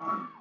Arnold.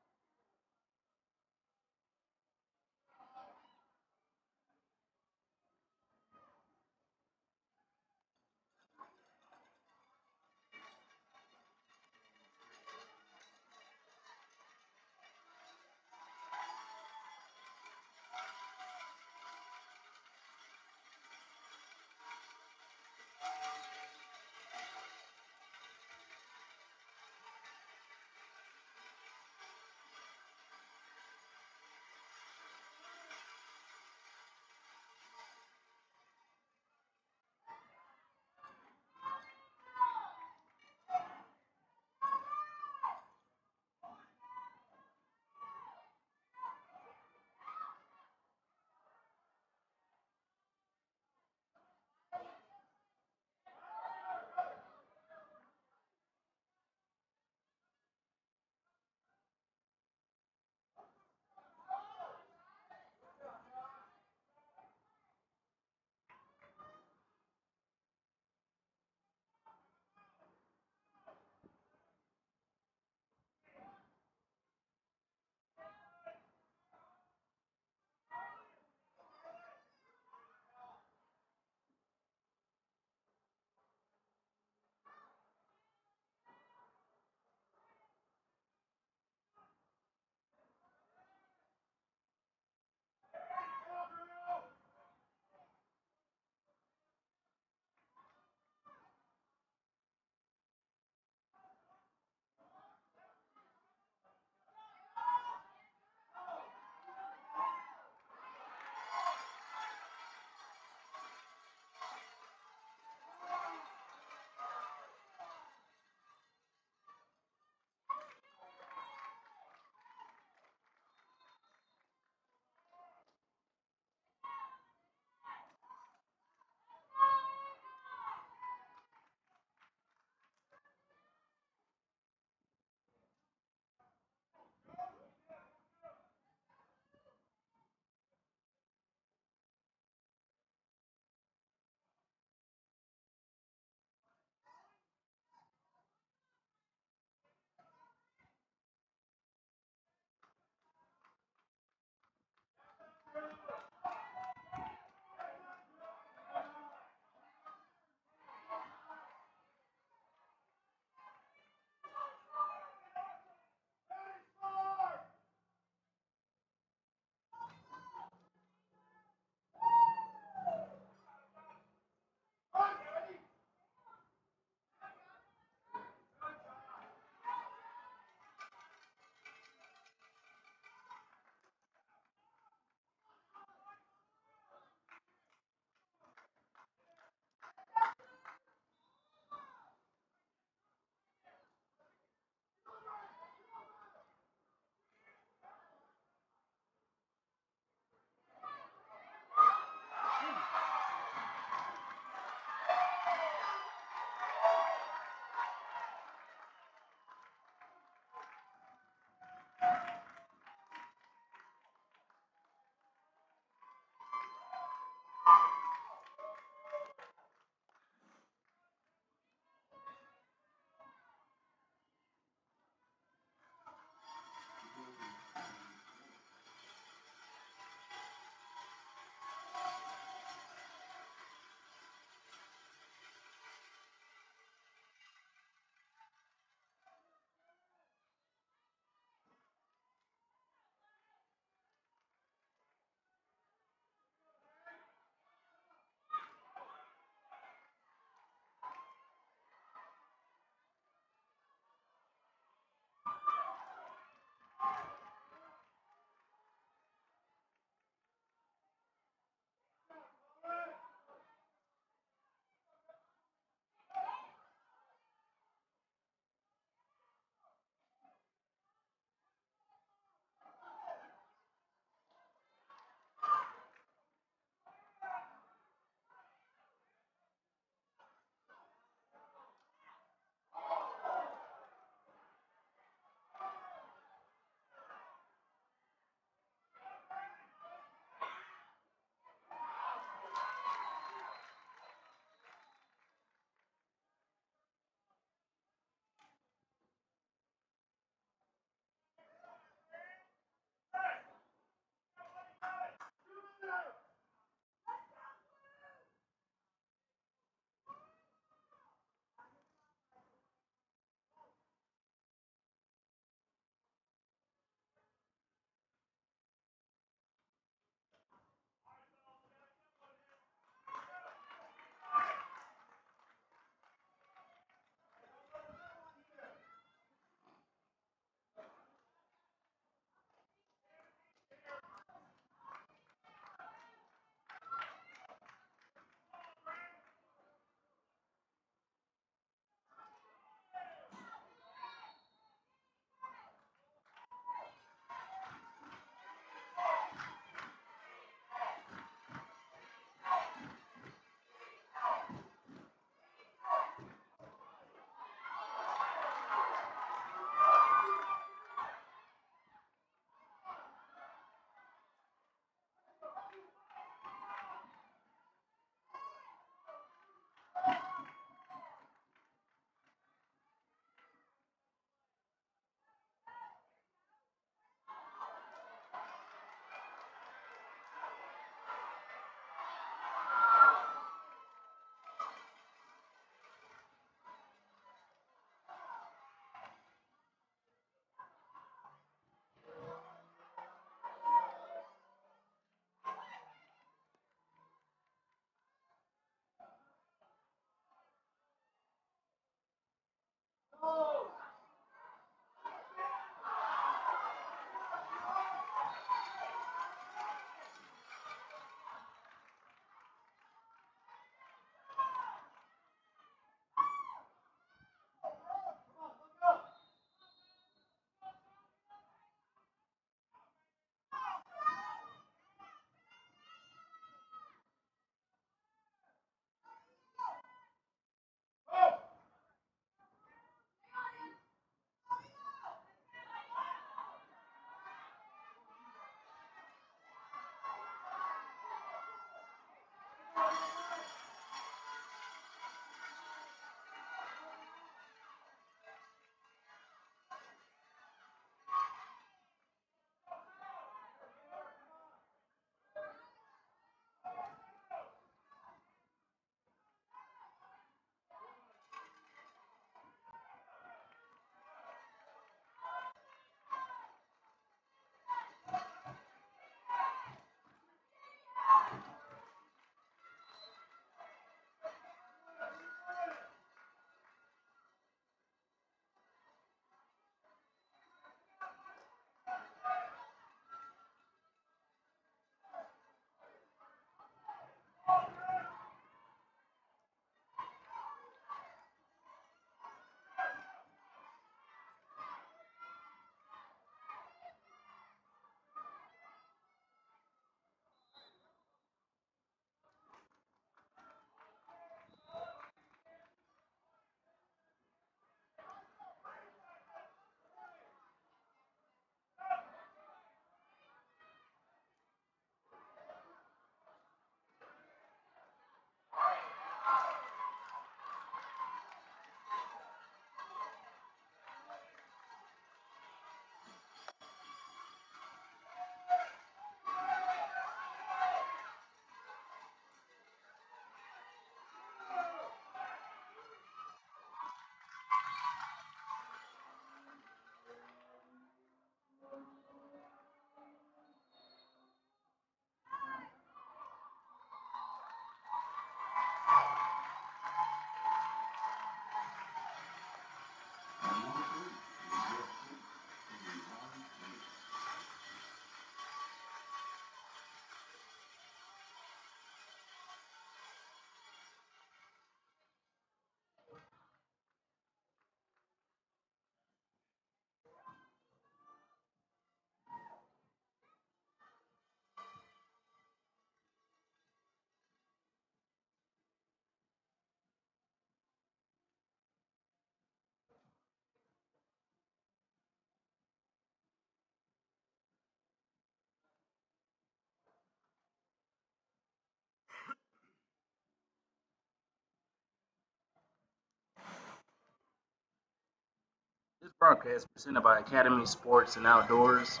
Broadcast presented by Academy Sports and Outdoors.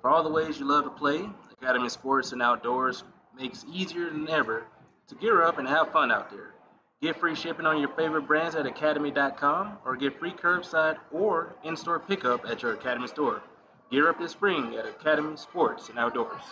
For all the ways you love to play, Academy Sports and Outdoors makes easier than ever to gear up and have fun out there. Get free shipping on your favorite brands at academy.com or get free curbside or in-store pickup at your Academy store. Gear up this spring at Academy Sports and Outdoors.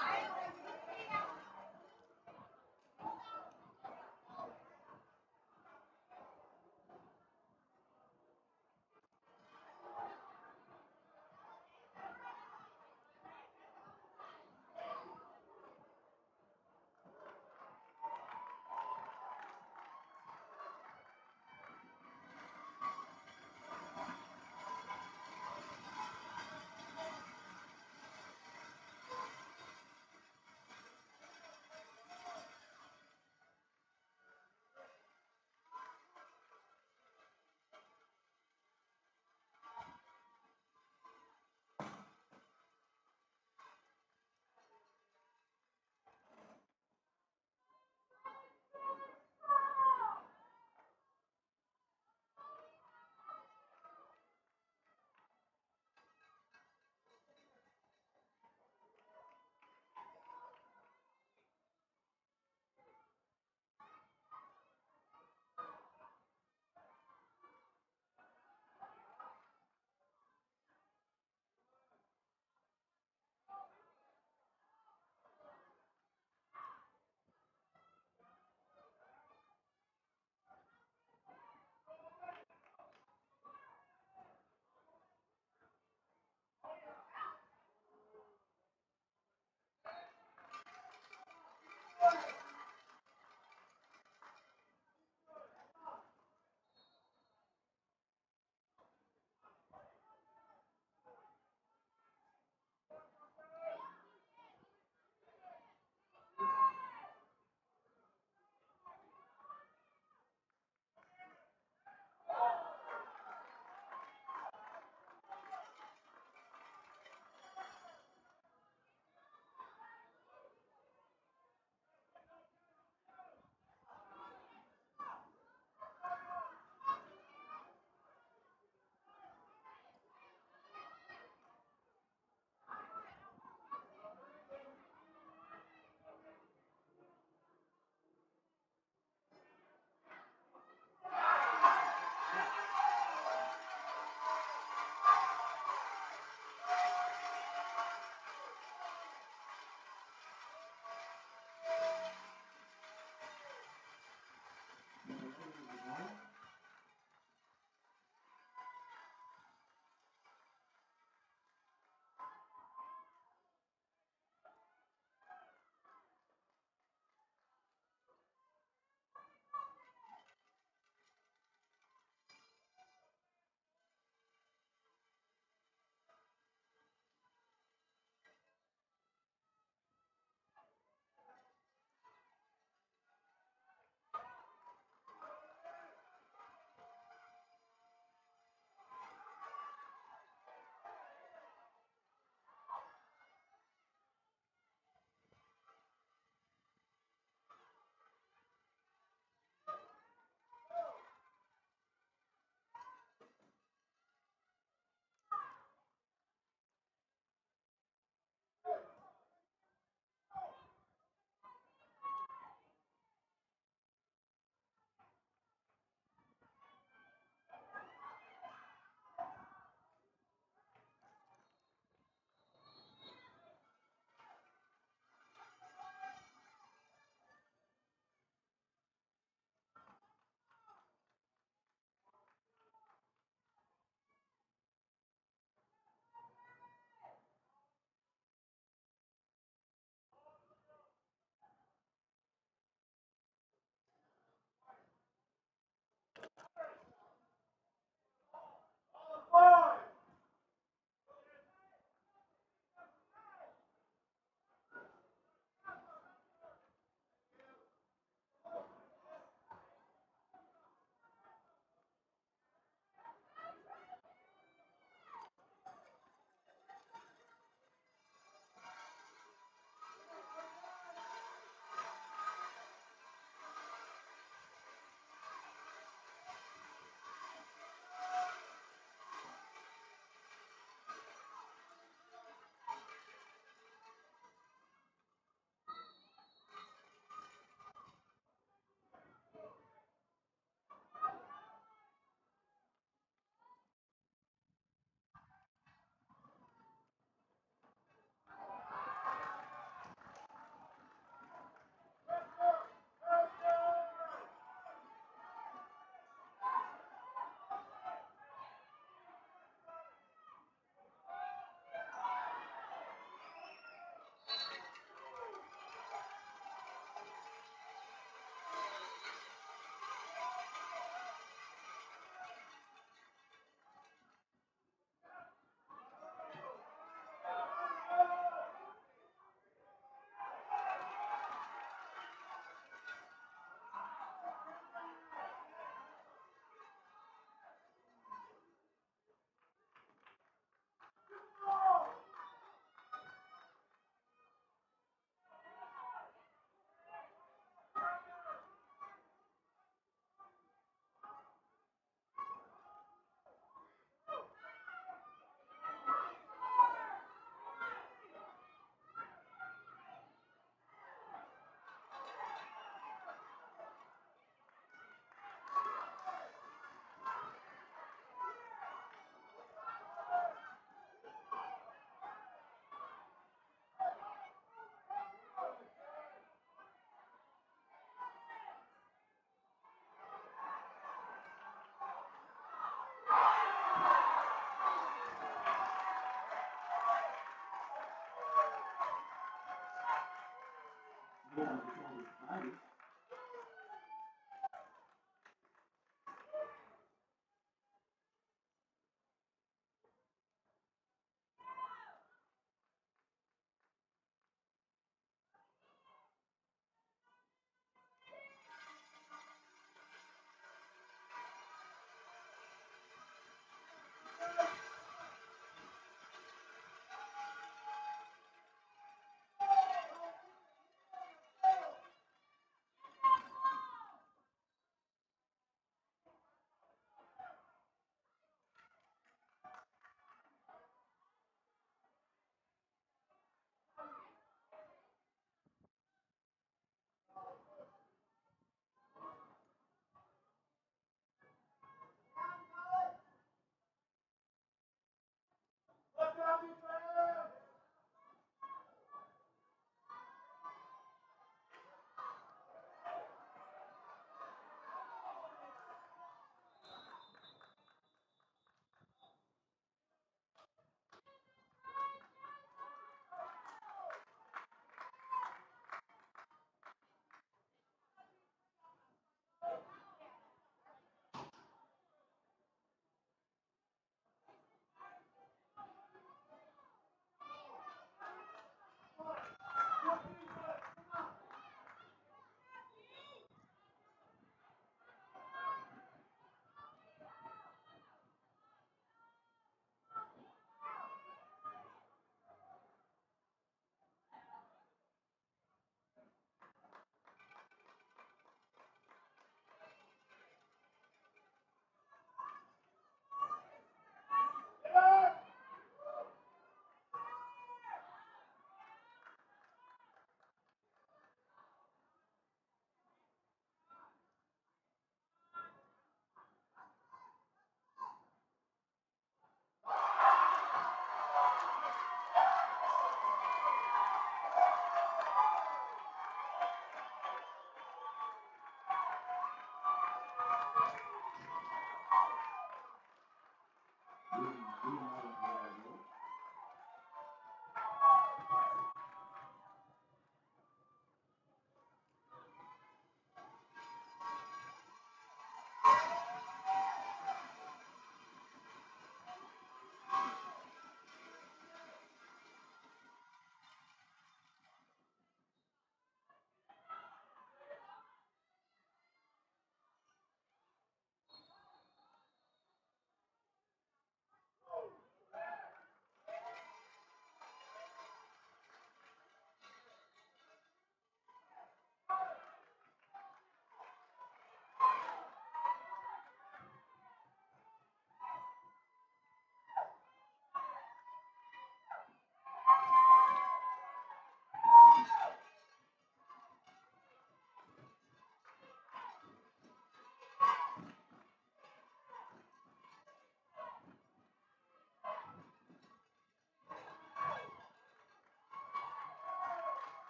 Yeah, it's all right.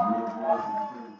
Amém.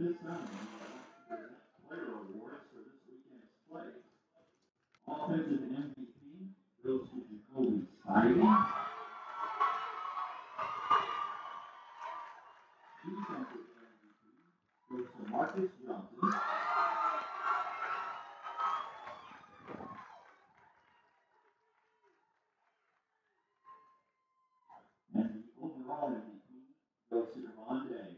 this to present player awards for this weekend's play. Offensive MVP goes to Jacoby Spivey. Defensive MVP goes to Marcus Johnson. And the overall MVP goes to Devon Day.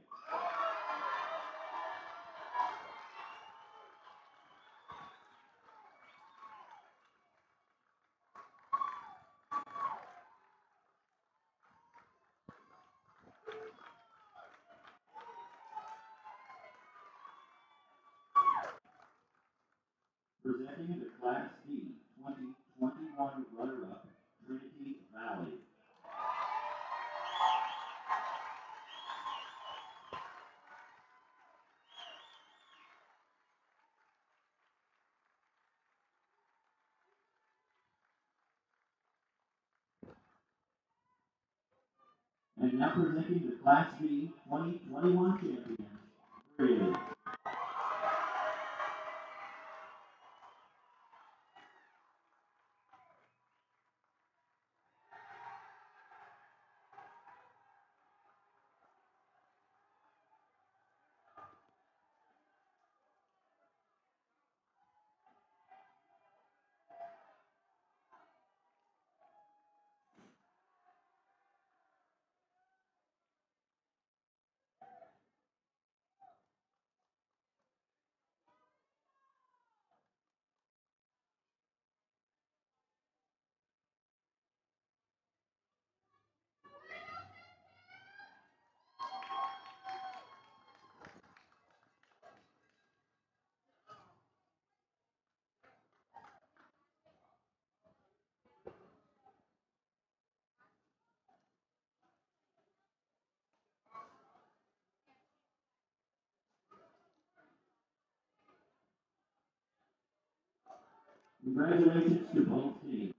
Presenting the Class D 2021 runner-up, Trinity Valley. And now presenting the Class D 2021 champions, Bridge. Congratulations to both teams.